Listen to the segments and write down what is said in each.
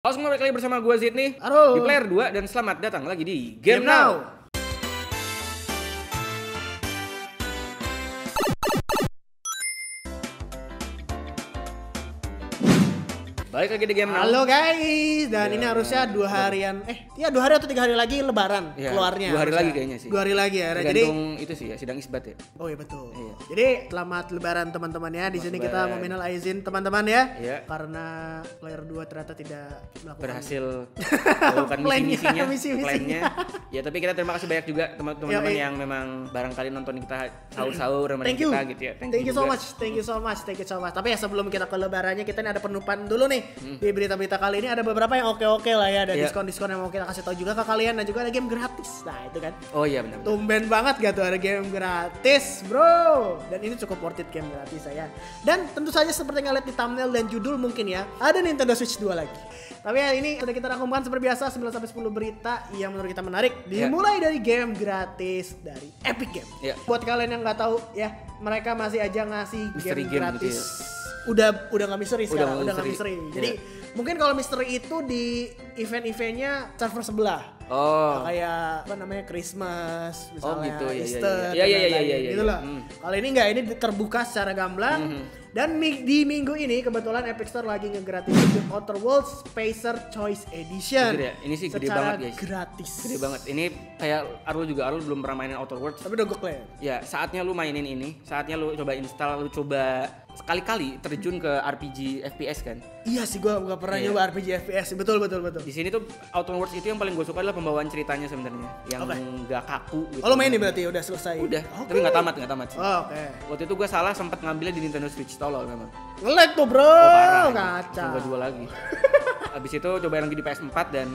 Halo semua, balik lagi bersama gue Zidni Halo. Di Player 2 dan selamat datang lagi di Game Game, Now. Now. Balik lagi di Game Now Halo guys, dan Ya. ini harusnya dua harian, eh, ya dua hari atau tiga hari lagi Lebaran Ya, keluarnya. dua hari harusnya. lagi kayaknya sih. Dua hari lagi ya. Jadi, Tergantung itu sih ya, sidang isbat ya oh iya betul. Iya. Jadi selamat Lebaran teman-teman ya. Di sini kita Lebaran. meminal izin teman-teman ya. Iya. Karena player 2 ternyata tidak melakukan Berhasil melakukan misi-misinya misi-misinya. Ya tapi kita terima kasih banyak juga teman-teman yang memang barangkali nonton kita sahur-sahur Thank you. kita gitu ya Thank, you so juga. much. Thank you so much. Thank you so much. Tapi ya sebelum kita ke lebarannya kita ini ada penutupan dulu nih. Hmm. Di berita-berita kali ini ada beberapa yang oke-oke lah ya. Ada Iya. diskon-diskon yang mau kita kasih tahu juga ke kalian dan juga ada game gratis. Nah, itu kan. Oh iya benar Tumben banget gak tuh ada game gratis bro Dan ini cukup worth it game gratis saya Dan tentu saja seperti yang lihat di thumbnail dan judul mungkin ya Ada Nintendo Switch 2 lagi Tapi ya ini sudah kita rangkumkan seperti biasa 9-10 berita yang menurut kita menarik Ya. Dimulai dari game gratis dari Epic Game Ya. Buat kalian yang nggak tahu ya Mereka masih aja ngasih game, game gitu gratis ya. Udah udah nggak misteri Udah sekarang Udah nggak misteri. misteri Jadi Ya. mungkin kalau misteri itu di event-eventnya server sebelah Oh kayak apa namanya Christmas misalnya gitu, ya, Easter ya, ya, ya, ya, ya, ya, gitu lah. Hmm. Kalau ini enggak ini terbuka secara gamblang Mhm. dan di minggu ini kebetulan Epic Store lagi ngegratisin The Outer Worlds Spacer Choice Edition. Gede ya? Ini sih gede Secara banget, guys. gratis. Gede banget Ini kayak Arul juga Arul belum pernah mainin Outer Worlds Tapi udah gue klaim. Ya, saatnya lu mainin ini, saatnya lu coba install, lu coba sekali-kali terjun ke RPG FPS kan. Iya sih gue nggak pernah Iya. nyoba RPG FPS. Betul betul betul. Di sini tuh Outer Worlds itu yang paling gue suka adalah pembawaan ceritanya sebenarnya, yang Oke. nggak kaku gitu. Oh lo main nih berarti udah selesai. Udah, Oke. tapi nggak tamat, nggak tamat sih. Oh, Oke. Waktu itu gue salah sempat ngambilnya di Nintendo Switch tolol memang. Ngelag tuh bro. Oh, parah. Kacau. Gue jual lagi. Abis itu cobain lagi di PS4 dan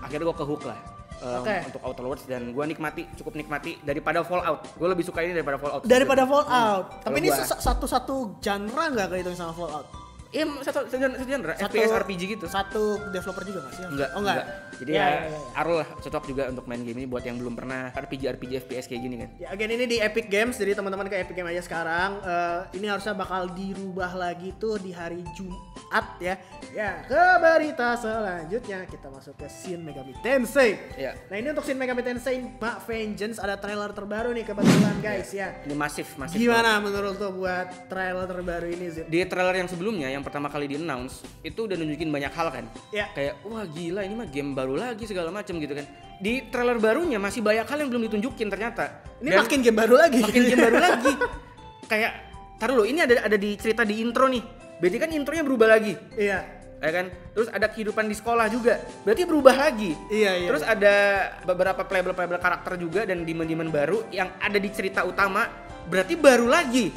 akhirnya gue ke hook lah. eh, Oke. untuk Outer Worlds dan gue nikmati cukup nikmati daripada Fallout gue lebih suka ini daripada Fallout Daripada Fallout. Tapi Kalau ini satu-satu genre nggak kehitung sama Fallout? Iya, satu satu genre, satu genre, Satu- FPS RPG gitu. Satu developer juga nggak sih? Enggak, Oh enggak. Jadi Ya, ya, ya, ya, ya. Arul lah cocok juga untuk main game ini buat yang belum pernah RPG RPG FPS kayak gini kan. Ya, again ini di Epic Games, jadi teman-teman ke Epic Games aja sekarang. Eh, ini harusnya bakal dirubah lagi tuh di hari Jumat ya. Ya, ke berita selanjutnya kita masuk ke Shin Megami Tensei. Iya. Nah ini untuk Shin Megami Tensei Mak Vengeance ada trailer terbaru nih kebetulan guys ya. Ini masif, masif. Gimana menurut lo buat trailer terbaru ini Zid? Di trailer yang sebelumnya yang pertama kali di announce itu udah nunjukin banyak hal kan. Ya. Kayak wah gila ini mah game baru lagi segala macam gitu kan. Di trailer barunya masih banyak hal yang belum ditunjukin ternyata. Ini Dan makin game baru lagi. makin game baru lagi. Kayak taruh lo ini ada ada di cerita di intro nih. Berarti kan intronya berubah lagi. Iya. ya kan terus ada kehidupan di sekolah juga berarti berubah lagi Iya, iya. terus ada beberapa playable playable karakter juga dan demon-demon baru yang ada di cerita utama berarti baru lagi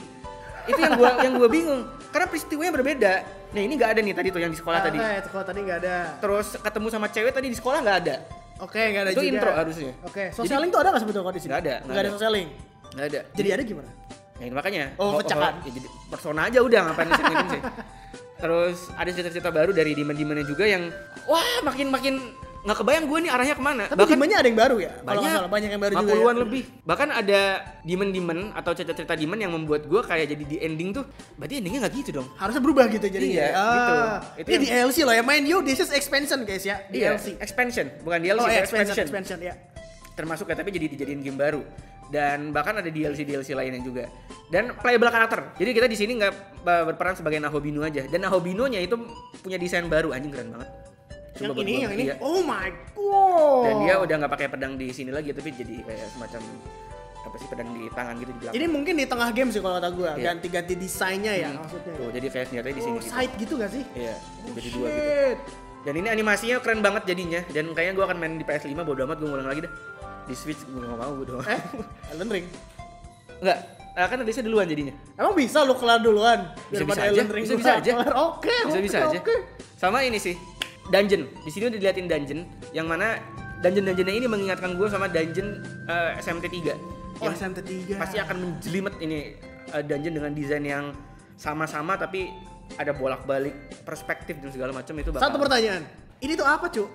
itu yang gua yang gua bingung karena peristiwanya berbeda nah ini nggak ada nih tadi tuh yang di sekolah tadi Oke, sekolah tadi nggak ada. terus ketemu sama cewek tadi di sekolah nggak ada Oke, nggak ada Itu juga. intro harusnya. Oke, social link tuh ada nggak sebetulnya kalau di sini? Nggak ada, nggak ada ada. social link. nggak ada Jadi ada gimana? Ya makanya. Oh, pecahkan. ya jadi persona aja udah ngapain sini sih. Terus ada cerita-cerita baru dari demon-demonnya juga yang wah makin makin nggak kebayang gue nih arahnya ke mana. Tapi demon-nya ada yang baru ya? Kalau banyak salah banyak yang baru juga. puluhan ya? lebih. Bahkan ada demon-demon atau cerita-cerita demon yang membuat gue kayak jadi di ending tuh berarti endingnya nggak gitu dong. Harusnya berubah gitu jadi. Iya, ah. gitu. Itu Ini yang- DLC loh ya main you this is expansion guys ya. Iya, DLC. expansion, bukan DLC, Oh, itu iya, expansion, expansion ya. termasuk ya tapi jadi dijadiin game baru dan bahkan ada DLC DLC lainnya juga dan playable karakter jadi kita di sini nggak berperan sebagai Nahobino aja dan Nahobino-nya itu punya desain baru anjing keren banget Coba buat ini, yang ini. iya. Oh my god. dan dia udah nggak pakai pedang di sini lagi tapi jadi kayak semacam apa sih pedang di tangan gitu di belakang Ini mungkin di tengah game sih kalau kata gue. Iya. Ganti-ganti desainnya ya Hmm. maksudnya. tuh jadi kayak senjatanya di sini Oh, gitu side gitu gak sih? iya Oh, jadi dua gitu shit. dan ini animasinya keren banget jadinya dan kayaknya gue akan main di PS5 bodo amat gue ngulang lagi dah di Switch gue nggak mau gue doang Eh, Elden Ring. Enggak, eh, kan Alisa duluan jadinya. Emang bisa lu kelar duluan Bisa-bisa daripada aja, bisa-bisa gua aja. Oke, Bisa-bisa oke, aja. Oke. Sama ini sih, dungeon. Di sini udah diliatin dungeon, yang mana dungeon-dungeonnya ini mengingatkan gue sama dungeon eh, SMT3. Oh, Yang SMT3. Pasti akan menjelimet ini eh, dungeon dengan desain yang sama-sama tapi ada bolak-balik perspektif dan segala macam itu bakal. Satu pertanyaan. Ini tuh apa, Cuk?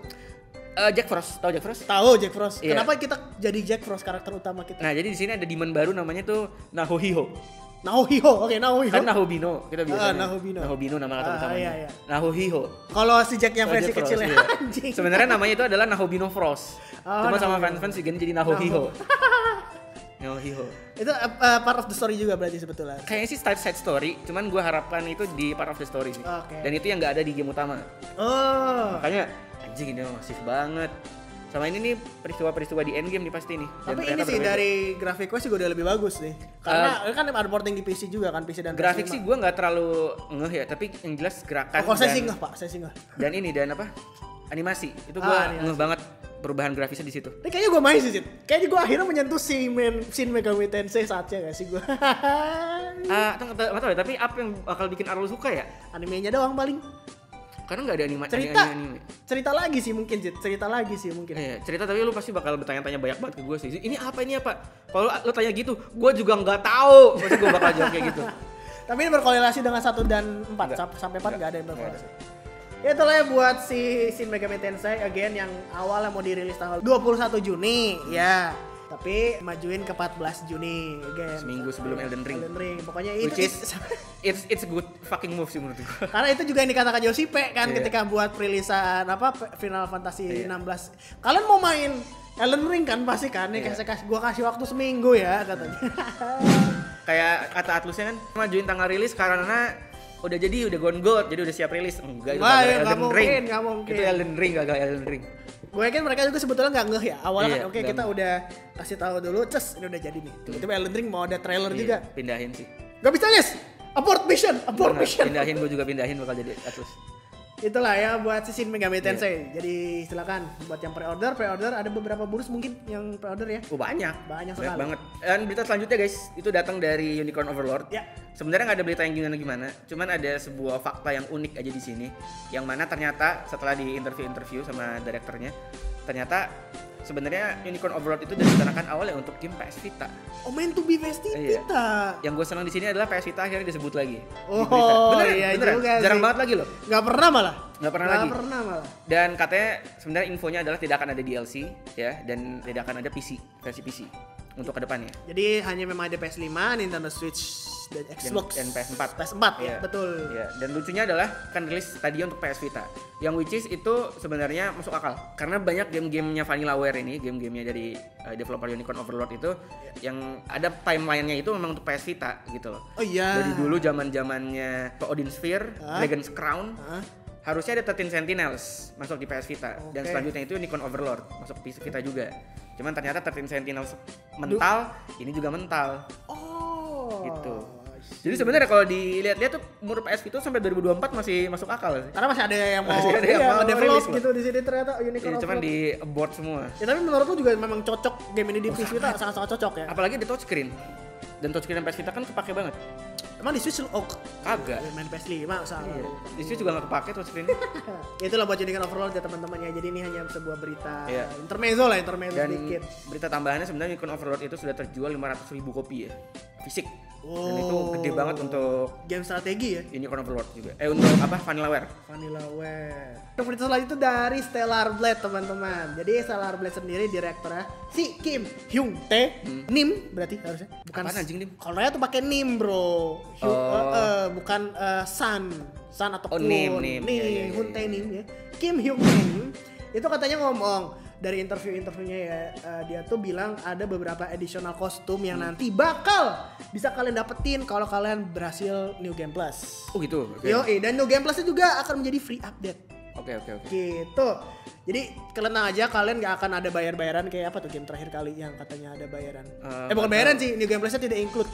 Eh, Jack Frost, tahu Jack Frost? Tahu Jack Frost. Iya. Kenapa kita jadi Jack Frost karakter utama kita? Nah, jadi di sini ada demon baru namanya tuh Nahohiho. Naohiho, oke Naohiho. Kan Nahobino kita biasanya. Ah, Nahobino. Nahobino nama kata Ah, utamanya. iya, iya. Nahohiho. Kalau si Jack yang versi Frost, kecilnya iya. anjing. Sebenarnya namanya itu adalah Nahobino Frost. Oh, Cuma sama fans-fans diganti jadi Nahohiho. Nahohiho. Itu uh, uh, part of the story juga berarti sebetulnya. Kayaknya sih side side story, cuman gue harapkan itu di part of the story sih. Oke. Dan itu yang nggak ada di game utama. Oh. Makanya anjing ini masif banget. Sama ini nih peristiwa-peristiwa di endgame nih pasti nih. Tapi ini sih berbeda. dari grafiknya juga udah lebih bagus nih. Karena kan ada porting di PC juga kan PC dan grafik PS5. sih gue nggak terlalu ngeh ya, tapi yang jelas gerakan Oh, saya sih nggak pak, saya sih nggak. dan ini dan apa animasi itu gue Ah, ngeh banget perubahan grafisnya di situ. Ini kayaknya gue main sih, Sid. Kayaknya gue akhirnya menyentuh si main Shin Megami Tensei saatnya gak sih gue? Ah, nggak tahu ya, tapi apa yang bakal bikin Arul suka ya? Animenya doang paling. Karena nggak ada anima Cerita. anime, anime. Cerita lagi sih mungkin. Cerita lagi sih mungkin. Iya, cerita tapi lu pasti bakal bertanya-tanya banyak banget ke gue sih. Ini apa ini apa? Kalau lu tanya gitu, gue juga nggak tahu. Pasti gue bakal jawab kayak gitu. Tapi ini berkorelasi dengan 1 dan 4 Enggak. Sam- sampai 4 Enggak. nggak ada yang berkorelasi. Ya itulah ya buat si Shin Megami Tensei again yang awalnya mau dirilis tanggal 21 Juni ya. Tapi majuin ke 14 Juni again. Seminggu sebelum Elden Ring. Elden Ring. Pokoknya itu Which is it's it's a good fucking move sih menurut gue. karena itu juga yang dikatakan Yosipe kan Iya. ketika buat perilisan apa Final Fantasy Iya. 16. Kalian mau main Elden Ring kan pasti kan nih Iya. kasih kasih gua kasih waktu seminggu ya katanya. Kayak kata Atlusnya kan majuin tanggal rilis karena udah jadi udah gone gold jadi udah siap rilis enggak itu Wah, Elden nggak mungkin, Ring. nggak mungkin. itu Elden Ring gagal Elden Ring gue yakin mereka juga sebetulnya nggak ngeh ya. Awalnya Iya, kan oke nggak kita udah kasih tahu dulu ces ini udah jadi nih. Tiba-tiba Elden Ring mau ada trailer Iya, juga. pindahin sih. Gak bisa yes abort mission abort Bener, mission. Pindahin gue juga pindahin bakal jadi Atlus itulah ya buat si Shin Megami. Tensei jadi silakan buat yang pre-order pre-order ada beberapa burus mungkin yang pre-order ya Oh banyak, Banyak banyak sekali. banget. Dan berita selanjutnya guys, itu datang dari Unicorn Overlord. Ya. Sebenarnya nggak ada berita yang gimana gimana, cuman ada sebuah fakta yang unik aja di sini, yang mana ternyata setelah di interview-interview sama direkturnya, ternyata sebenarnya Unicorn Overlord itu direncanakan awalnya untuk game PS Vita. oh main to be Vesti Iya. kita Yang gue senang di sini adalah PS Vita akhirnya disebut lagi. Oh, beneran, iya beneran. juga Jarang sih. banget lagi loh. nggak pernah malah Nggak pernah Nggak lagi. pernah malah Dan katanya sebenarnya infonya adalah tidak akan ada DLC ya dan tidak akan ada PC versi PC untuk ke depannya. jadi hanya memang ada PS5 Nintendo Switch dan Xbox dan PS4. PS4 ya Iya. betul Iya, dan lucunya adalah kan rilis tadi untuk PS Vita. Yang which is itu sebenarnya masuk akal karena banyak game-gamenya Vanillaware ini, game-gamenya dari uh, developer Unicorn Overlord itu yang ada timelinenya itu memang untuk PS Vita gitu loh. oh iya Dari dulu zaman-zamannya Odin Sphere, Hah? Dragon's Crown, Hah? harusnya ada 13 Sentinels masuk di PS Vita dan Oke. selanjutnya itu Unicorn Overlord masuk PS Vita juga. Cuman ternyata 13 Sentinels mental, ini juga mental oh gitu. Jadi sebenarnya kalau dilihat-lihat tuh umur PS Vita sampai 2024 masih masuk akal sih. Karena masih ada yang mau, Masih ada yang iya, mau develop gitu di sini ternyata Unicorn Iya, cuman di abort semua. Ya tapi menurut lu juga memang cocok game ini di PS Vita sangat-sangat cocok ya. Apalagi di touchscreen. Dan touchscreen PS Vita kan kepake banget. Emang di Switch oh Kagak. main PS5 salah. Iya. Di situ juga nggak kepake touchscreen. ya itulah buat Unicorn Overlord ya teman-teman ya. Jadi ini hanya sebuah berita Iya. intermezzo lah, intermezzo Dan sedikit. berita tambahannya sebenarnya Unicorn Overlord itu sudah terjual 500 ribu kopi ya. Fisik. Dan itu Oh. gede banget untuk game strategi ya. Unicorn Overlord juga. Eh untuk apa? Vanillaware. Vanillaware. Berita selanjutnya dari Stellar Blade teman-teman. Jadi Stellar Blade sendiri direkturnya si Kim Hyung Tae Nim berarti harusnya bukan Hmm. Apaan anjing, Nim? Kalau tuh pakai Nim bro. Hyung, Oh. eh, eh, bukan eh, Sun Sun atau Oh, Kun. Nim, Nim. Nim, Iya, iya, iya, Hyun Tae iya. Nim ya. Kim Tae Nim itu katanya ngomong dari interview-interviewnya ya eh, dia tuh bilang ada beberapa additional kostum yang Hmm. nanti bakal bisa kalian dapetin kalau kalian berhasil New Game Plus. Oh gitu. Oke. Yo, dan New Game Plus juga akan menjadi free update. Oke oke oke. Gitu. Jadi kalian tenang aja kalian nggak akan ada bayar-bayaran kayak apa tuh game terakhir kali yang katanya ada bayaran. Eh, Eh, bukan bayaran sih, New Game Plus-nya tidak include.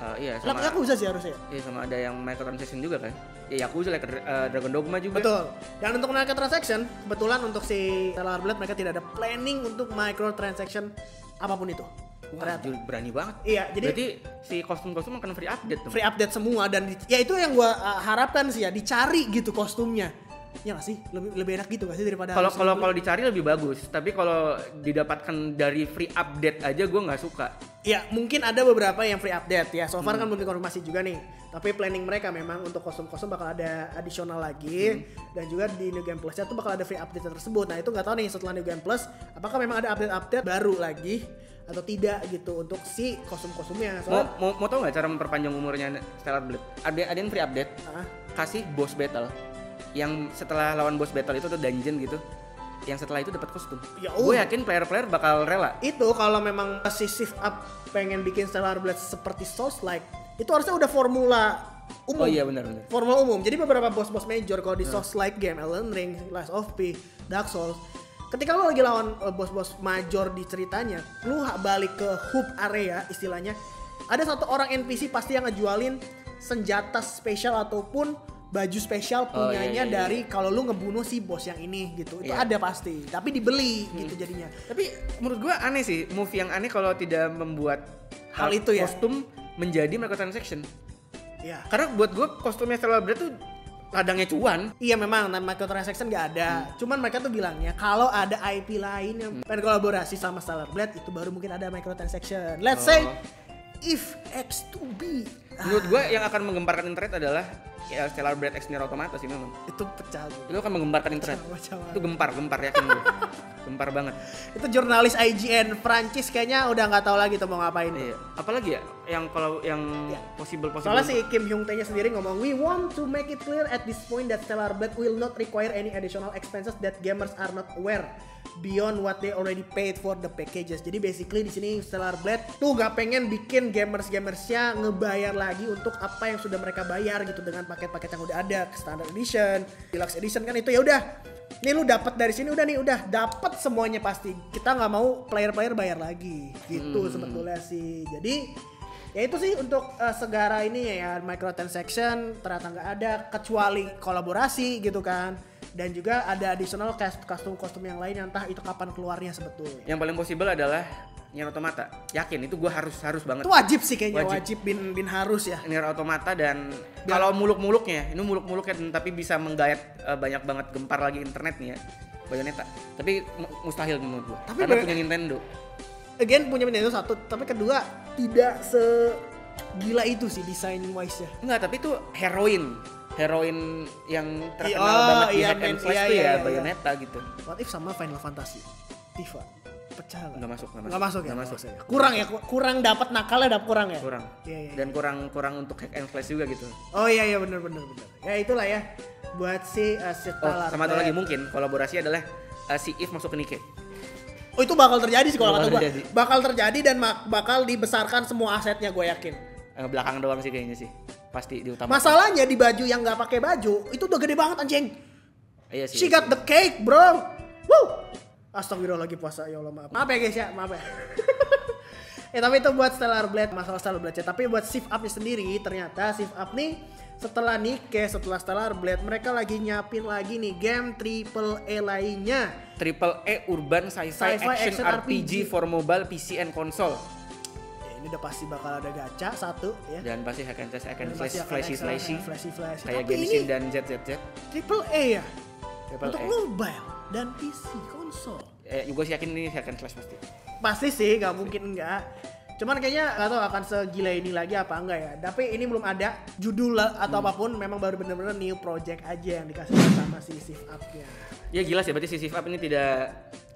Eh, iya sama. aku bisa sih harusnya. Iya sama ada yang microtransaction juga kan? Ya Yakuza like eh, Dragon Dogma juga. Betul. Dan untuk naik transaction, kebetulan untuk si Stellar Blade mereka tidak ada planning untuk microtransaction apa pun itu. Wah, Ternyata. berani banget. Iya, jadi Berarti si kostum-kostum akan free update tuh. free update semua dan di- ya itu yang gua uh, harapkan sih ya dicari gitu kostumnya. Ya nggak sih? Lebih lebih enak gitu gak sih daripada Kalau kalau kalau dicari lebih bagus, tapi kalau didapatkan dari free update aja gue nggak suka. Ya mungkin ada beberapa yang free update ya. So far Hmm. kan belum dikonfirmasi juga nih. Tapi planning mereka memang untuk kostum-kostum bakal ada additional lagi Hmm. dan juga di New Game Plus itu bakal ada free update tersebut. Nah itu nggak tahu nih setelah New Game Plus apakah memang ada update-update baru lagi atau tidak gitu untuk si kostum-kostumnya. Mau Soalnya mau, mau tau nggak cara memperpanjang umurnya Stellar Blade? Ada ada yang free update, Ah, kasih boss battle. Yang setelah lawan boss battle itu tuh dungeon gitu. Yang setelah itu dapat kostum. Ya Gue yakin player-player bakal rela. itu kalau memang si shift up pengen bikin Stellar Blade seperti Souls like itu harusnya udah formula umum. Oh iya benar benar. formula umum. Jadi beberapa bos-bos major kalau di Souls like game Elden Ring, Last of P, Dark Souls, ketika lo lagi lawan uh, bos-bos major di ceritanya, lu balik ke hub area istilahnya, ada satu orang NPC pasti yang ngejualin senjata spesial ataupun baju spesial Oh, iya, punyanya iya, iya. dari kalau lu ngebunuh si bos yang ini gitu. Itu Iya. ada pasti, tapi dibeli gitu jadinya. Tapi menurut gue aneh sih, movie yang aneh kalau tidak membuat Hal itu ya? kostum menjadi microtransaction. Ya. Karena buat gue kostumnya Stellar Blade tuh ladangnya cuan. Iya memang microtransaction nggak ada. Cuman mereka tuh bilangnya kalau ada IP lain yang pengen kolaborasi sama Stellar Blade itu baru mungkin ada microtransaction. Let's say If X2B Menurut gue yang akan menggemparkan internet adalah ya Stellar Blade X Nier Automata sih memang. itu pecah. Itu akan menggemparkan internet. Itu gempar, gempar yakin gue. gempar banget. Itu jurnalis IGN Prancis kayaknya udah nggak tahu lagi tuh mau ngapain. tuh. Iya. Apalagi ya yang kalau yang Iya. possible possible. Soalnya si Kim Hyung Tae nya sendiri ngomong, We want to make it clear at this point that Stellar Blade will not require any additional expenses that gamers are not aware beyond what they already paid for the packages. Jadi basically di sini Stellar Blade tuh gak pengen bikin gamers-gamersnya ngebayar lagi untuk apa yang sudah mereka bayar gitu dengan paket-paket yang udah ada, standard edition, deluxe edition kan itu ya udah. Nih lu dapat dari sini udah nih udah dapat semuanya pasti. Kita nggak mau player-player bayar lagi gitu sebetulnya sih. Jadi ya itu sih untuk eh, segara ini ya microtransaction ternyata nggak ada kecuali kolaborasi gitu kan dan juga ada additional cast- kostum-kostum yang lain yang entah itu kapan keluarnya sebetulnya yang paling possible adalah Nier Automata. Yakin itu gue harus harus banget. itu wajib sih kayaknya Wajib. wajib, bin bin harus ya Nier Automata dan kalau muluk-muluknya, ini muluk-muluknya tapi bisa menggayat eh, banyak banget gempar lagi internet nih ya. Bayonetta. Tapi mu- mustahil menurut gue. Tapi Karena punya Nintendo. Again punya Nintendo satu tapi kedua tidak se gila itu sih desain wise nya Enggak, tapi itu heroin. Heroin yang terkenal Iya, banget di iya, hack and slash Iya, tuh iya, ya iya. Bayonetta gitu. what if sama Final Fantasy Tifa pecah lah Nggak masuk, nggak masuk. nggak masuk ya masuk. ya? kurang ya ku- kurang dapat nakalnya dapat kurang ya Kurang. Iya, iya, Dan kurang kurang untuk hack and slash juga gitu. Oh iya iya benar benar benar. Ya itulah ya buat si uh, Oh, Stellar sama satu lagi mungkin kolaborasi adalah eh, si If masuk ke Nike. Oh itu bakal terjadi sih kalau kata terjadi. Bakal terjadi dan bakal dibesarkan semua asetnya gue yakin. Eh, belakang doang sih kayaknya sih. Pasti diutamakan. Masalahnya di baju yang nggak pakai baju itu udah gede banget anjing. Iya sih. She got the cake, bro. Woo. Astagfirullah lagi puasa ya Allah maaf. Maaf ya guys ya, maaf ya. ya tapi itu buat Stellar Blade masalah Stellar Blade tapi buat shift up sendiri ternyata shift up nih setelah Nike setelah Stellar Blade mereka lagi nyapin lagi nih game triple A lainnya Triple E Urban Sci-Fi, Sci-fi Action, action RPG, RPG. for mobile, PC and console. Ya, ini udah pasti bakal ada gacha satu ya Dan pasti hack and slash, hack and slash, flashy flashy. flashy flashy Kayak Genshin dan ZZZ. triple A ya Triple untuk E. mobile dan PC konsol Eh, gue sih yakin ini hack and slash pasti. pasti sih nggak mungkin enggak cuman kayaknya nggak tahu akan segila ini lagi apa enggak ya tapi ini belum ada judul atau Hmm. apa pun memang baru bener-bener new project aja yang dikasih sama si shift up nya Ya gila sih, berarti si Shift Up ini tidak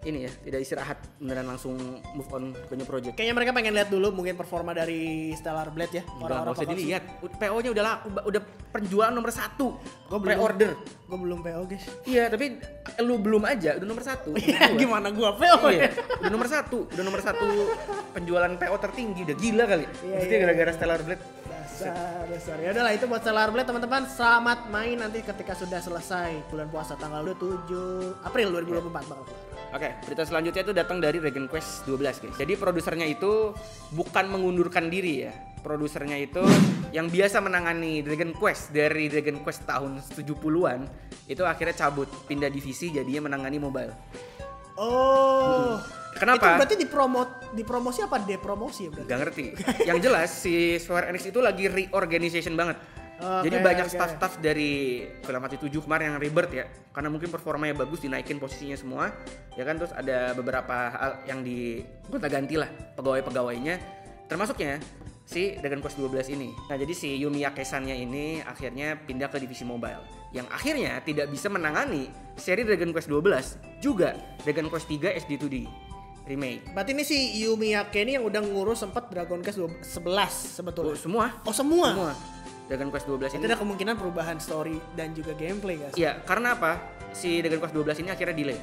ini ya, tidak istirahat beneran langsung move on ke new project. kayaknya mereka pengen lihat dulu mungkin performa dari Stellar Blade ya nggak usah dilihat. PO-nya udah laku, udah penjualan nomor satu. Gua belum. Pre-order. gue belum PO guys Iya, tapi lu belum aja, udah nomor satu. Iya, gimana gua PO Iya, ya udah nomor satu, udah nomor satu penjualan PO tertinggi, udah gila kali. Iya, Pasti iya, gara-gara Stellar Blade. dasar dasar ya udahlah itu buat Stellar Blade teman-teman selamat main nanti ketika sudah selesai bulan puasa tanggal 27 April 2024 bakal keluar Oke, berita selanjutnya itu datang dari Dragon Quest 12 guys. Jadi produsernya itu bukan mengundurkan diri ya. Produsernya itu yang biasa menangani Dragon Quest dari Dragon Quest tahun 70-an itu akhirnya cabut, pindah divisi jadinya menangani mobile. Oh. Kenapa? Itu berarti dipromot dipromosi apa depromosi ya berarti? Gak ngerti. yang jelas si Square Enix itu lagi reorganization banget. Oke, Jadi banyak oke. staff-staff dari Final Fantasy 7 kemarin yang rebirth ya. Karena mungkin performanya bagus dinaikin posisinya semua. Ya kan terus ada beberapa hal yang di gonta ganti lah pegawai-pegawainya. Termasuknya si Dragon Quest 12 ini. Nah, jadi si Yumi Yakesannya ini akhirnya pindah ke divisi mobile. Yang akhirnya tidak bisa menangani seri Dragon Quest 12 juga Dragon Quest 3 SD2D remake. Berarti ini si Yumi Yake ini yang udah ngurus sempat Dragon Quest 11 Oh, sebetulnya. semua Oh, semua. semua Dragon Quest 12 Itu ini ada kemungkinan perubahan story dan juga gameplay guys. Iya, karena apa? Si Dragon Quest 12 ini akhirnya delay.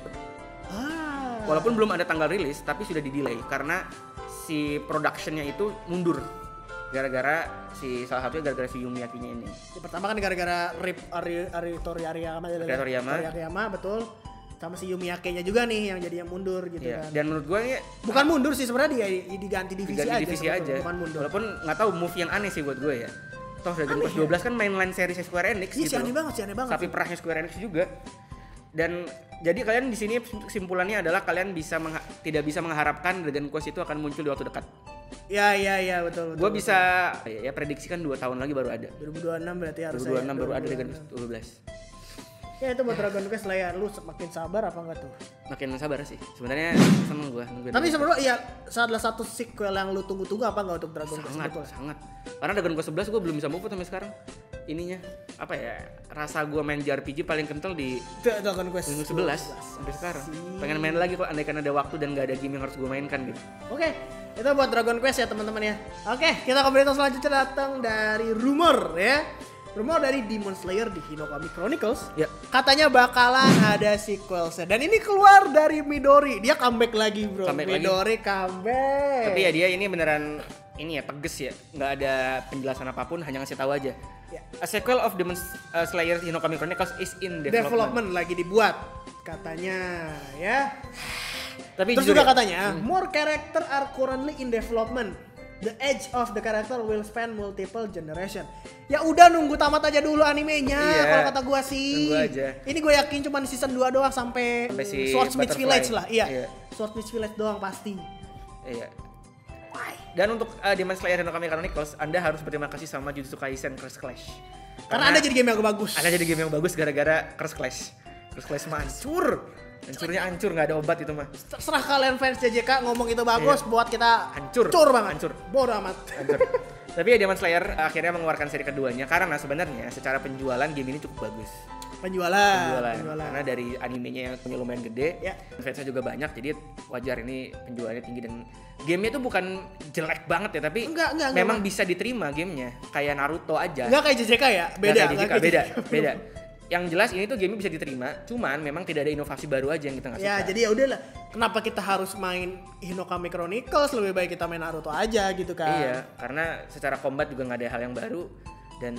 Ah. Walaupun belum ada tanggal rilis, tapi sudah di delay karena si productionnya itu mundur gara-gara si salah satunya gara-gara si Yumiyakinya ini. Ya, pertama kan gara-gara Rip Ari Ari Toriyama Akira Toriyama. Toriyama betul. Sama si Yumi Yake-nya juga nih yang jadi yang mundur gitu Iya. kan. Dan menurut gue ini Bukan mundur sih sebenarnya dia diganti divisi diganti aja. divisi aja. Bukan mundur. Walaupun nggak tahu move yang aneh sih buat gue ya. Toh Dragon Quest 12 kan mainline series Square Enix Iya gitu. sih aneh banget aneh banget. Sih. perahnya Square Enix juga. Dan jadi kalian di sini kesimpulannya adalah kalian bisa tidak bisa mengharapkan Dragon Quest itu akan muncul di waktu dekat. Ya ya ya betul betul. Gue betul. bisa ya, ya prediksikan 2 tahun lagi baru ada. 2026 berarti harus 2026 baru ada Dragon Quest 12. Ya itu buat Dragon Quest lah ya. Lu semakin sabar apa enggak tuh? Makin sabar sih. Sebenarnya seneng gua nungguin. Tapi sebenarnya ya salah satu sequel yang lu tunggu-tunggu apa enggak untuk Dragon Quest sangat sangat. Karena Dragon Quest 11 gua belum bisa move sampai sekarang. Ininya apa ya? Rasa gua main JRPG paling kental di Dragon Quest Dragon 11 sampai sekarang. Pengen main lagi kok andai kan ada waktu dan gak ada game yang harus gua mainkan gitu. Oke, itu buat Dragon Quest ya teman-teman ya. Oke, kita ke berita selanjutnya datang dari rumor ya. Rumor dari Demon Slayer di Hinokami Chronicles. Ya. Katanya bakalan ada sequelnya. Dan ini keluar dari Midori. Dia comeback lagi bro. Comeback lagi. Midori comeback. Tapi ya dia ini beneran ini ya tegas ya, nggak ada penjelasan apa pun, hanya ngasih tahu aja. Ya. A sequel of Demon uh, Slayer Hinokami Chronicles is in development. development lagi dibuat katanya ya. Tapi Terus juga ya, katanya, more character are currently in development. The age of the character will span multiple generation. Ya udah nunggu tamat aja dulu animenya Iya. kalau kata gua sih. Aja. Ini gue yakin cuma season 2 doang sampai, Sampai si Swordsmith. Village lah. Iya. Iya. Swordsmith Village doang pasti. Iya. Dan untuk uh, Demon Slayer Hinokami Chronicles, Anda harus berterima kasih sama Jujutsu Kaisen Curse Clash. Karena, Anda jadi game yang bagus. Anda jadi game yang bagus gara-gara Curse Clash. Curse Clash mah hancur. Hancurnya hancur, nggak ada obat itu mah. Terserah kalian fans JJK ngomong itu bagus buat kita Iya. Hancur. Hancur banget. Hancur. Bodoh amat. Hancur. Tapi ya Demon Slayer akhirnya mengeluarkan seri keduanya karena sebenarnya secara penjualan game ini cukup bagus. Penjualan. penjualan. Karena dari animenya yang punya lumayan gede, Ya. fansnya juga banyak, jadi wajar ini penjualannya tinggi dan gamenya tuh bukan jelek banget ya, tapi Enggak, enggak, enggak, memang Bang. bisa diterima gamenya, kayak Naruto aja. Enggak kayak JJK ya? Beda. kayak nggak JJK, kayak beda, JJK. beda. Yang jelas ini tuh game bisa diterima, cuman memang tidak ada inovasi baru aja yang kita nggak Ya suka. jadi ya udahlah. Kenapa kita harus main Hinokami Chronicles? Lebih baik kita main Naruto aja gitu kan. Iya, karena secara combat juga nggak ada hal yang baru dan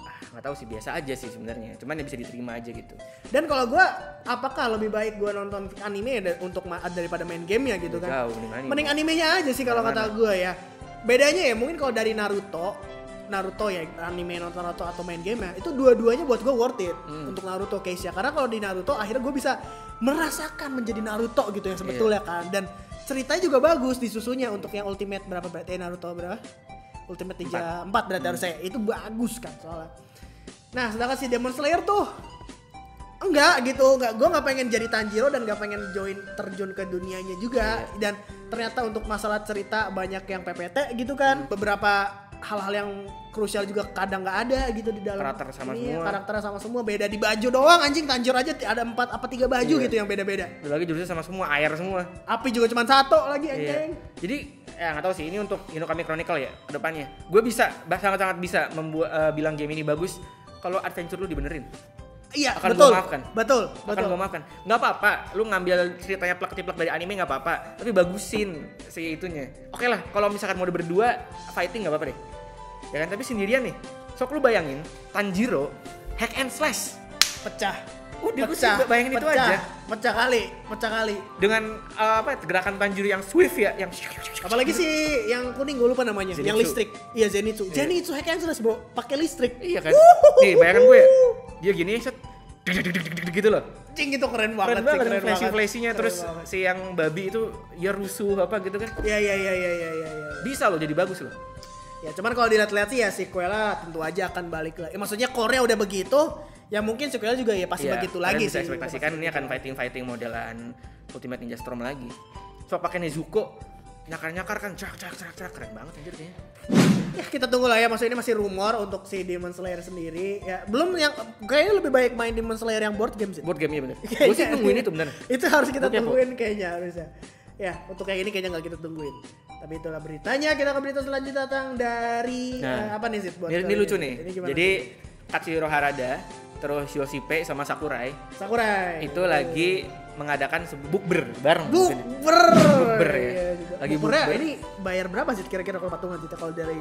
ah, nggak tahu sih biasa aja sih sebenarnya. Cuman ya bisa diterima aja gitu. Dan kalau gua apakah lebih baik gua nonton anime untuk daripada main game ya gitu kan? Jauh mending anime. Mending animenya aja sih kalau kata gua ya. Bedanya ya mungkin kalau dari Naruto Naruto ya anime nonton Naruto atau main game ya itu dua-duanya buat gue worth it Hmm. untuk Naruto case ya. Karena kalau di Naruto akhirnya gue bisa merasakan menjadi Naruto gitu yang sebetulnya Iya. kan. Dan ceritanya juga bagus disusunnya untuk yang ultimate berapa berarti? Eh, Naruto berapa? Ultimate 3 4 berarti Hmm. harus saya itu bagus kan soalnya. Nah sedangkan si Demon Slayer tuh enggak gitu. Enggak gue nggak pengen jadi Tanjiro dan nggak pengen join terjun ke dunianya juga. Iya. dan ternyata untuk masalah cerita banyak yang PPT gitu kan. Beberapa hal-hal yang krusial juga kadang nggak ada gitu di dalam Karakter sama ini ya, semua. karakternya sama semua beda di baju doang anjing Tanjiro aja ada empat apa tiga baju Iya. gitu yang beda-beda lagi jurusnya sama semua, air semua. api juga cuma satu lagi Iya. anjing Jadi ya nggak tahu sih ini untuk Hinokami Chronicle ya ke depannya. Gue bisa sangat-sangat bisa membuat eh, bilang game ini bagus kalau adventure lu dibenerin. Iya Akan betul gua maafkan. betul Akan betul gue maafkan. Nggak apa-apa, lu ngambil ceritanya plak-tiplak dari anime nggak apa-apa, tapi bagusin si itunya. Oke lah, kalau misalkan mode berdua fighting nggak apa-apa deh. Ya kan, tapi sendirian nih. Sok lu bayangin Tanjiro hack and slash pecah Udah, gua sih bayangin itu pecah, aja. pecah kali pecah kali dengan eh, apa gerakan Tanjiro yang swift ya, yang apalagi si yang kuning gue lupa namanya Zenitsu. yang listrik iya Zenitsu Iya. Zenitsu hack and slash bro pakai listrik Iya kan? Nih, bayangkan gue ya. Dia gini set gitu loh. Cing itu keren banget Keren banget kan flashy Keren terus banget. si yang babi itu ya rusuh apa gitu kan. Iya iya iya iya iya. Ya. Bisa loh jadi bagus loh. Ya cuman kalau dilihat-lihat sih ya sequelnya tentu aja akan balik lagi. Ya, maksudnya core udah begitu, ya mungkin sequelnya juga ya pasti Iya, begitu lagi sih. ekspektasikan ini akan fighting-fighting modelan Ultimate Ninja Storm lagi. So pakai Nezuko nyakar-nyakar kan cak cak cak cak keren banget anjir kayaknya. Ya kita tunggu lah ya, maksudnya ini masih rumor untuk si Demon Slayer sendiri. Ya belum yang kayaknya lebih baik main Demon Slayer yang board game sih. Board game-nya bener. Kayaknya- Gue sih nungguin itu bener. itu harus kita tungguin kayaknya harusnya. Ya, untuk yang ini kayaknya nggak kita tungguin. Tapi itulah beritanya. Kita ke berita selanjutnya datang dari eh, apa nih sih buat Nah, ini, ini lucu nih. Ini Jadi? Katsuhiro Harada, terus Yoshipe sama Sakurai Sakurai itu lagi mengadakan bukber bareng. bukber. Bukber ya. Iya, juga. Lagi bukber. Ini bayar berapa sih kira-kira kalau patungan kita kalau dari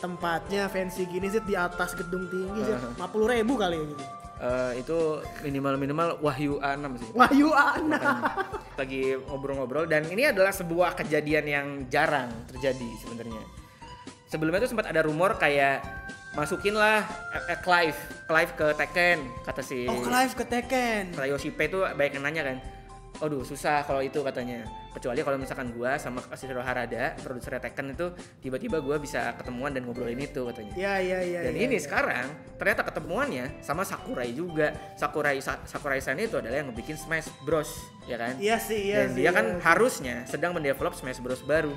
tempatnya fancy gini sih di atas gedung tinggi sih. Uh-huh. 50 ribu kali ya gitu. Eh, itu minimal minimal Wahyu A6 sih. Wahyu Ana. lagi ngobrol-ngobrol dan ini adalah sebuah kejadian yang jarang terjadi sebenarnya. Sebelumnya tuh sempat ada rumor kayak masukinlah eh, eh, Clive, Clive ke Tekken kata si Oh, Clive ke Tekken. kata Yoshipe tuh banyak yang nanya kan. Aduh susah kalau itu katanya. Kecuali kalau misalkan gua sama Katsuhiro Harada, produser Tekken itu tiba-tiba gua bisa ketemuan dan ngobrolin itu katanya. Ya, ya, ya. Dan ya, ini ya. sekarang ternyata ketemuannya sama Sakurai juga. Sakurai Sa- Sakurai San itu adalah yang ngebikin Smash Bros, ya kan? Iya sih, iya Dan sih. dia kan iya harusnya sedang mendevelop Smash Bros baru.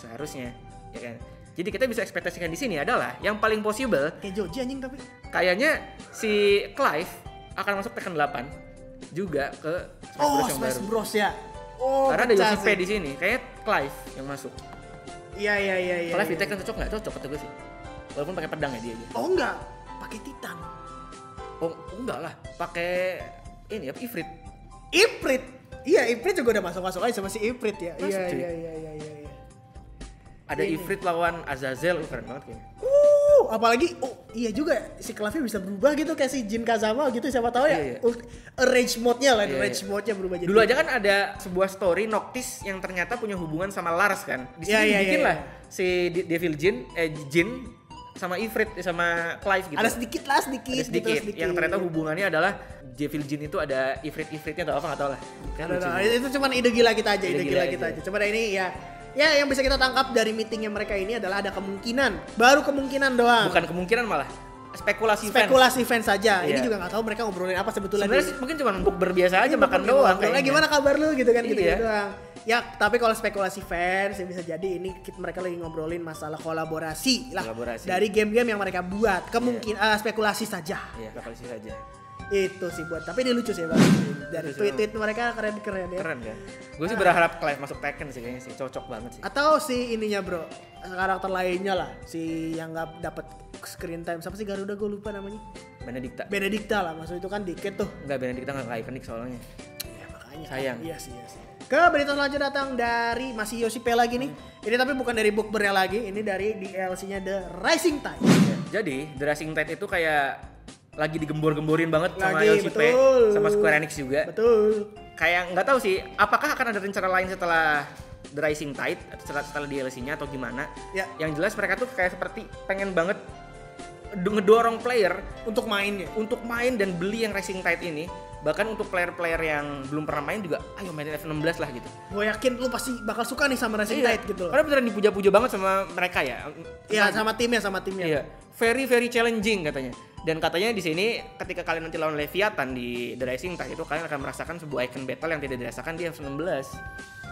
Seharusnya, ya kan? Jadi kita bisa ekspektasikan di sini adalah yang paling possible kayak Joji anjing tapi. kayaknya si Clive akan masuk Tekken 8 juga ke Smash Oh, Bros yang Smash baru. Bros ya. Oh, Karena ada sih. di sini, kayak Clive yang masuk. Iya, iya, iya, iya. Clive di iya. Tekken cocok nggak? Cocok kata gue sih. Walaupun pakai pedang ya dia aja. Oh enggak, pakai Titan. Oh, enggak lah, pakai ini apa Ifrit. Ifrit. Iya, Ifrit juga udah masuk-masuk aja sama si Ifrit ya. Iya, iya, iya, iya, iya. Iya. Ada Ini. Ifrit lawan Azazel, uh, keren banget kayaknya. Uh, apalagi oh iya juga si Clive bisa berubah gitu kayak si Jin Kazama gitu siapa tahu ya. Iya, iya. Ult- rage mode-nya lah, Iya, rage iya. mode-nya berubah jadi. Dulu aja kan ada sebuah story Noctis yang ternyata punya hubungan sama Lars kan. Di Iya, sini iya, dibikin iya, lah si De- Devil Jin, eh Jin sama Ifrit sama Clive gitu. Ada sedikit lah, sedikit, Ada sedikit. gitu, sedikit. Yang ternyata hubungannya adalah Devil Jin itu ada Ifrit-Ifritnya atau apa nggak tahu lah. Kan juga. itu cuman ide gila kita aja, ide, Ide gila, gila kita aja. aja. Coba ini ya ya yang bisa kita tangkap dari meetingnya mereka ini adalah ada kemungkinan, baru kemungkinan doang. Bukan kemungkinan malah spekulasi fans. spekulasi fans saja. Ini Iya. juga nggak tahu mereka ngobrolin apa sebetulnya. Sebenarnya di- sih mungkin cuma untuk berbiasa aja Ini makan doang. kayaknya. gimana kabar lu gitu kan gitu, Iya. doang. Ya, tapi kalau spekulasi fans ya bisa jadi ini kita- mereka lagi ngobrolin masalah kolaborasi lah Kolaborasi. dari game-game yang mereka buat. Kemungkin eh, spekulasi saja. Iya, spekulasi saja. Itu sih buat. Tapi ini lucu sih bang. Dari Lucu sih, tweet-tweet mereka keren-keren ya. Keren kan? Gue sih berharap Clive masuk Tekken sih kayaknya sih, cocok banget sih. Atau si ininya bro, karakter lainnya lah, si yang nggak dapat screen time. Siapa sih Garuda gue lupa namanya. Benedicta. Benedicta lah, maksud itu kan dikit tuh. Enggak, Benedicta nggak ikonik soalnya. Ya makanya. Sayang. Iya sih, iya sih. Ke berita selanjutnya datang dari masih Yoshipe lagi nih. Ini tapi bukan dari bookbernya lagi, ini dari DLC-nya The Rising Tide. Jadi, The Rising Tide itu kayak lagi digembor-gemborin banget sama Lagi, Yoshipe, betul. sama Square Enix juga. Betul. Kayak nggak tahu sih, apakah akan ada rencana lain setelah The Rising Tide setelah, setelah DLC-nya atau gimana? Ya. Yang jelas mereka tuh kayak seperti pengen banget ngedorong player Untuk mainnya. untuk main dan beli yang Rising Tide ini. Bahkan untuk player-player yang belum pernah main juga, ayo mainin F16 lah gitu. Gue yakin lu pasti bakal suka nih sama Rising Tide gitu loh. Karena beneran dipuja-puja banget sama mereka ya. Iya sama timnya sama timnya. Iya, very very challenging katanya. Dan katanya di sini ketika kalian nanti lawan Leviathan di The Rising Tide itu kalian akan merasakan sebuah icon battle yang tidak dirasakan di F16.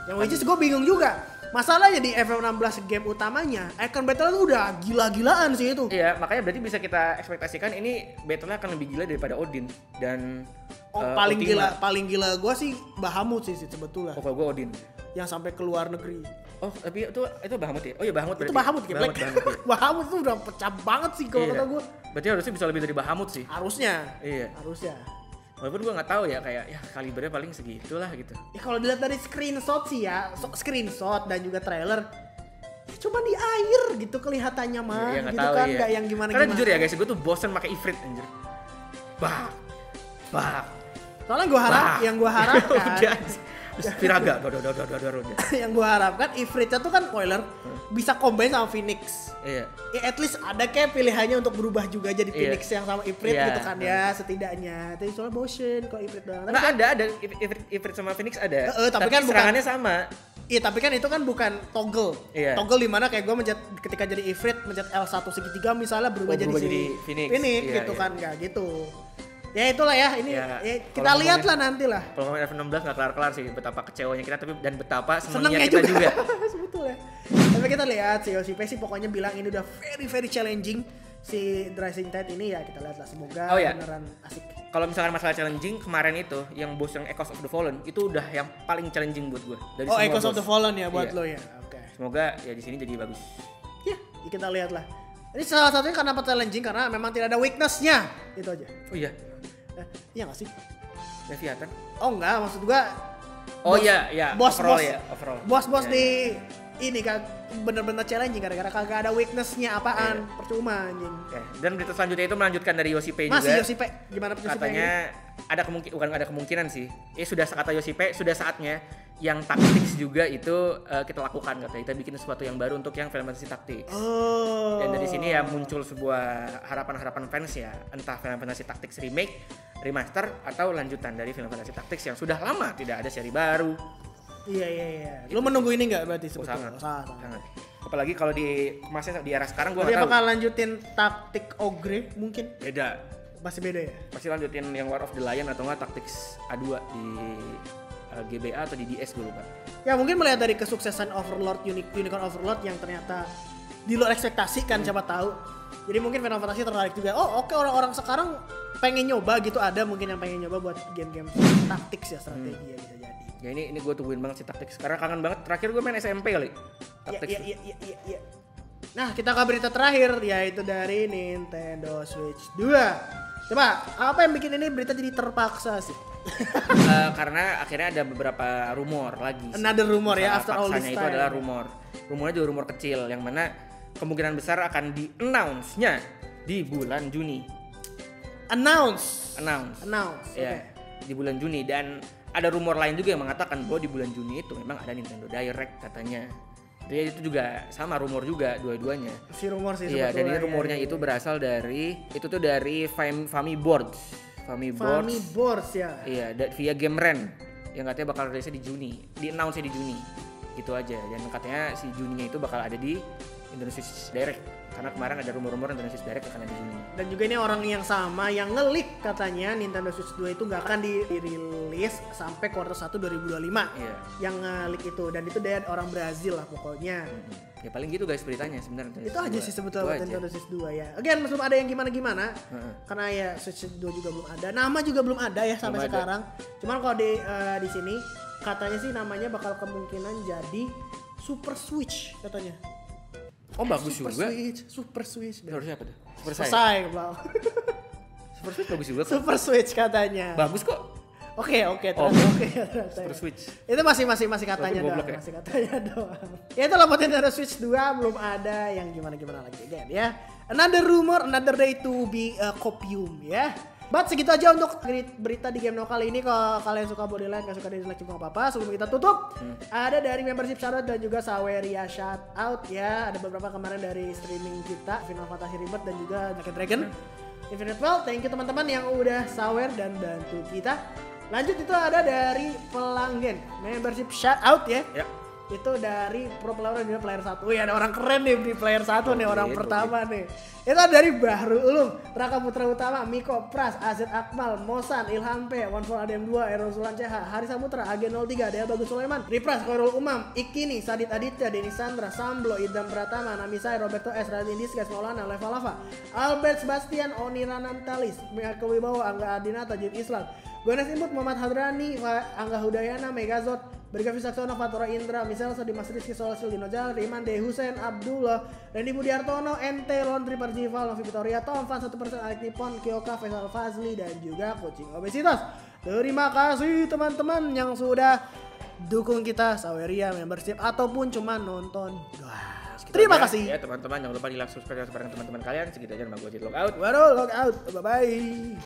Yang which is gue bingung juga. Masalahnya di FF16 game utamanya, Icon Battle itu udah gila-gilaan sih itu. Iya, makanya berarti bisa kita ekspektasikan ini battle-nya akan lebih gila daripada Odin dan Oh, eh, paling Ultima. gila, paling gila gue sih Bahamut sih, sih sebetulnya. Oh, kalau gue Odin. Yang sampai ke luar negeri. Oh, tapi itu itu Bahamut ya? Oh iya Bahamut Itu berarti. Bahamut Bahamut, Bahamut, Bahamut, iya. Bahamut tuh udah pecah banget sih kalau Iya. kata gue. Berarti harusnya bisa lebih dari Bahamut sih. Harusnya. Iya. Harusnya. Walaupun gue nggak tahu ya kayak ya kalibernya paling segitulah gitu. Ya kalau dilihat dari screenshot sih ya, so- screenshot dan juga trailer, ya cuma di air gitu kelihatannya mah, Iya, nggak gitu tahu kan, iya. nggak yang gimana Karena gimana. jujur ya guys, gue tuh bosen pakai Ifrit anjir. Bah. Bah. Soalnya gue harap, Bah. yang gue harapkan. Terus Viraga, dor dor dor dor yang gue harapkan Ifritnya tuh kan spoiler bisa combine sama Phoenix. Iya. Ya at least ada kayak pilihannya untuk berubah juga jadi Iya. Phoenix yang sama Ifrit Iya. gitu kan ya setidaknya. Tapi soalnya bosen kalau Ifrit doang. Tapi Nggak kan- ada, ada If- Ifrit, Ifrit sama Phoenix ada. Eh, eh, tapi kan bukan- serangannya sama. Iya tapi kan itu kan bukan toggle. Iya. Toggle di mana kayak gue mencet ketika jadi Ifrit mencet L1 segitiga misalnya berubah, Oh, jadi, berubah si jadi Phoenix. Iya, gitu iya. kan nggak gitu. Ya itulah ya ini Ya, ya, kita lihat lah nanti lah. Kalau ngomongin F16 nggak kelar-kelar sih betapa kecewanya kita tapi dan betapa senangnya Senengnya kita juga. juga. Sebetulnya. Tapi kita lihat si Yoshipe sih pokoknya bilang ini udah very very challenging si Rising Tide ini ya kita lihat lah semoga Oh, iya. beneran asik. Kalau misalkan masalah challenging kemarin itu yang bos yang Echoes of the Fallen itu udah yang paling challenging buat gue dari Oh Echoes of the Fallen ya buat Iya. lo ya. Oke. Semoga ya di sini jadi bagus. Ya kita lihat lah. Ini salah satunya karena apa challenging karena memang tidak ada weaknessnya itu aja. Oh iya, Eh, iya gak sih? Leviathan. Oh enggak, maksud gua Oh bos- iya, iya. Bos overall bos ya, overall. Bos-bos Iya, di iya. ini kan bener-bener challenging gara-gara kagak ada weaknessnya apaan, percuma anjing. Oke, Dan berita selanjutnya itu melanjutkan dari Yoshipe Masih juga. Yosipe, gimana Yosipe katanya ada kemungkinan bukan ada kemungkinan sih. Eh sudah kata Yosipe sudah saatnya yang tactics juga itu eh, kita lakukan katanya. Kita bikin sesuatu yang baru untuk yang Final Fantasy Tactics. Oh. Dan dari sini ya muncul sebuah harapan-harapan fans ya, entah Final Fantasy Tactics remake, remaster atau lanjutan dari Final Fantasy Tactics yang sudah lama tidak ada seri baru. Iya iya iya. Lu menunggu ini nggak berarti Oh, sebetulnya? sangat, Oh, sangat. sangat. sangat. Apalagi kalau di masnya di era sekarang gua Berarti nggak tahu. apakah lanjutin taktik ogre mungkin? Beda. Masih beda ya? Masih lanjutin yang War of the Lion atau enggak Tactics A2 di eh, GBA atau di DS gue lupa. Ya mungkin melihat dari kesuksesan Overlord Uni- Unicorn Overlord yang ternyata di luar ekspektasi kan siapa tahu. Jadi mungkin Final Fantasy tertarik juga. Oh oke orang-orang sekarang pengen nyoba gitu ada mungkin yang pengen nyoba buat game-game taktik ya strategi ya bisa jadi. Ya ini ini gue tungguin banget sih Tactics. Karena kangen banget. Terakhir gue main SMP kali. Iya Tactics. iya iya iya iya. iya. Nah kita ke berita terakhir yaitu dari Nintendo Switch 2. Coba apa yang bikin ini berita jadi terpaksa sih? Eh, karena akhirnya ada beberapa rumor lagi. sih. Another rumor ya, after all this paksanya itu time. adalah rumor. Rumornya juga rumor kecil yang mana kemungkinan besar akan di-announce-nya di bulan Juni. Announce. Announce. Announce. Ya, di bulan Juni dan ada rumor lain juga yang mengatakan bahwa di bulan Juni itu memang ada Nintendo Direct katanya. Jadi itu juga sama rumor juga dua-duanya. Si rumor sih Iya, ini sebetulnya, rumornya ya, itu ya. berasal dari itu tuh dari Fami, Fami Boards. Fami Boards. Fami Boards ya. Iya, via Game Ren yang katanya bakal rilisnya di Juni, di announce di Juni. Gitu aja. Dan katanya si Juninya itu bakal ada di Indonesia Direct. Karena kemarin ada rumor-rumor Indonesia Direct akan ada di Juni. Dan juga ini orang yang sama yang ngelik katanya Nintendo Switch 2 itu nggak akan dirilis sampai kuartal 1 2025. Iya. Yang ngelik itu dan itu dari orang Brazil lah pokoknya. Ya paling gitu guys beritanya sebenarnya. Nintendo Itu Switch aja 2. sih sebetulnya. Nintendo Switch 2 ya. Again, belum ada yang gimana-gimana. Heeh. Karena ya Switch 2 juga belum ada. Nama juga belum ada ya sampai Belum ada. sekarang. Cuman kalau di eh, di sini katanya sih namanya bakal kemungkinan jadi Super Switch katanya. Oh bagus Super juga. Switch, Super Switch. Harusnya apa tuh? Super Blau. Super Switch bagus juga kok. Super Switch katanya. Bagus kok. Oke oke Oh. ternyata oke Super. Switch. Itu masih masih masih katanya doang, ya. masih katanya doang. Ya itu lah Nintendo Switch 2 belum ada yang gimana gimana lagi again ya. Another rumor, another day to be a copium ya. But segitu aja untuk beri- berita di game no kali ini. Kalau kalian suka bodyline gak suka dislike juga gak apa-apa. Sebelum kita tutup Hmm. ada dari membership shoutout dan juga Saweria shout out ya. Ada beberapa kemarin dari streaming kita Final Fantasy Rebirth dan juga Like a Dragon. Hmm. Infinite Well thank you teman-teman yang udah sawer dan bantu kita. Lanjut itu ada dari pelanggan membership shout out ya. Ya. Itu dari pro player juga player satu. Wih ada orang keren nih di player satu nih orang gitu, pertama nih. Itu dari Bahru Ulum, Raka Putra Utama, Miko Pras, AZ Akmal, Mosan, Ilham P, One for ADM 2, Ero Sulan CH, Hari Samutra, Agen 03, Dea Bagus Sulaiman, Ripras, Korul Umam, Ikini, Sadit Aditya, Deni Sandra, Samblo, Idam Pratama, Namisai, Roberto S, Radin Disgas, Maulana, Leva Lava, Albert Sebastian, Oni Ranantalis, Mika Wibowo, Angga Adinata, Jim Islam, Gones Imut, Muhammad Hadrani, Angga Hudayana, Megazord, Bergavi Saksono, Fatura Indra, Misal Sadi Mas Rizky Solasil, Dino Jal, Riman De Hussein, Abdullah, Randy Budiartono, NT, Laundry Percival, Novi Victoria, Tom, Fan 1% Alek Nippon, Kyoka, Faisal Fazli, dan juga Coaching Obesitas. Terima kasih teman-teman yang sudah dukung kita Saweria membership ataupun cuma nonton. Terima aja. kasih. Ya teman-teman jangan lupa di like, subscribe, dan teman-teman kalian. Segitu aja nama gue Jit Logout. Waduh, log out. Bye-bye.